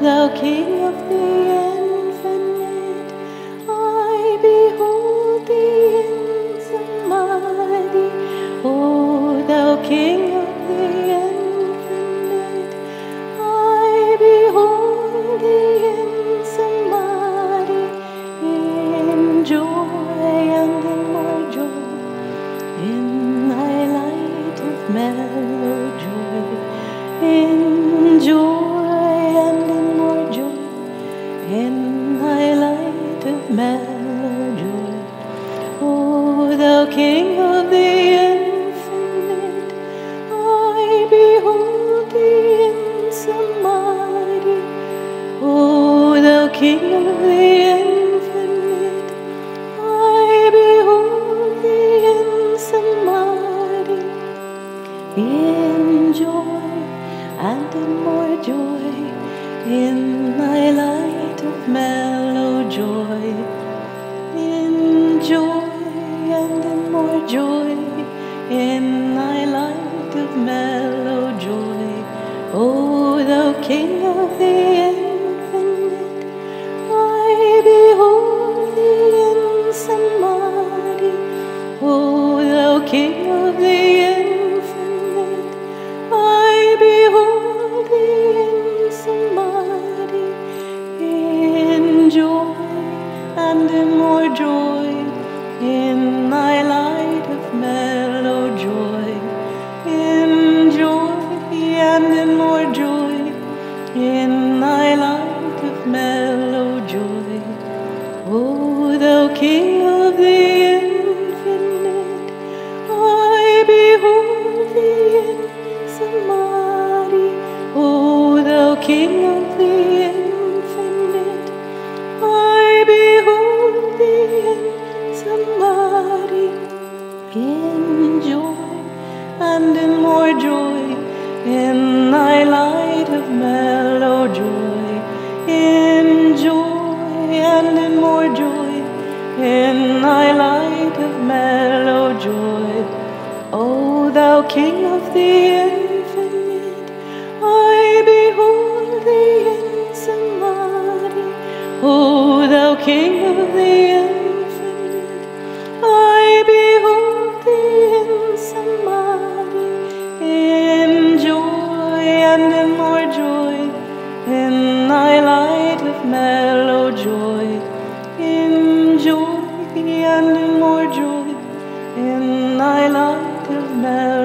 thou King of the infinite, I behold thee in samadhi. O thou King of the infinite, I behold thee in samadhi, in joy and in more joy, in thy light of mellow in thy light of mellow joy. O oh, thou King of the infinite, I behold thee in samadhi. O oh, thou King of the infinite, I behold thee in samadhi, in joy and in more joy, in thy light of mellow joy, in joy and in more joy, in thy light of mellow joy. O thou King of the infinite, I behold thee in samadhi. O thou King and in more joy, in thy light of mellow joy. O thou King of the infinite, I behold thee in samadhi. O thou King of the infinite, I behold thee in samadhi, in joy and in more joy, in thy light of mellow joy, in joy and in more joy, in thy light of mellow joy. O thou King of the infinite, I behold thee in samadhi. O thou King of the infinite, mellow joy, in joy and more joy, in thy light of mellow